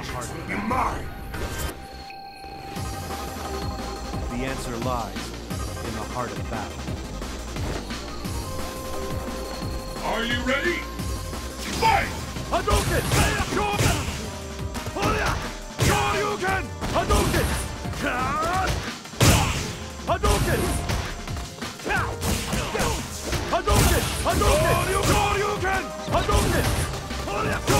be mine! The answer lies in the heart of battle. Are you ready? Fight! Hadouken! Shoryuken! Shoryuken! Hadouken! Hadouken! Hadouken! Hadouken! Shoryuken! Hadouken!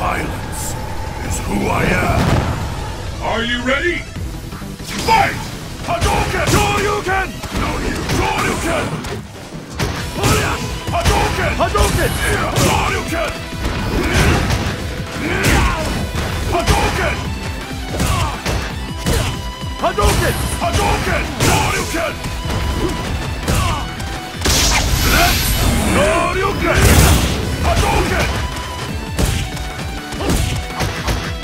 Violence is who I am! Are you ready? Fight! Hadouken! Shoryuken! No, you! Shoryuken! Hadouken! Hadouken! Hadouken! Hadouken! Hadouken! Hadouken! Shoryuken!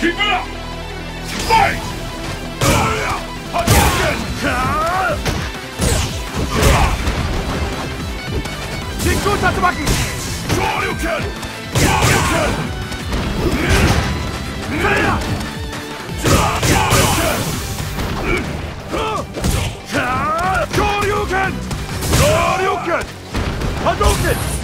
Keep it up! Fight! Jinko Tatsumaki! Shoryuken! Shoryuken! Fire! Shoryuken! Shoryuken! Hadouken!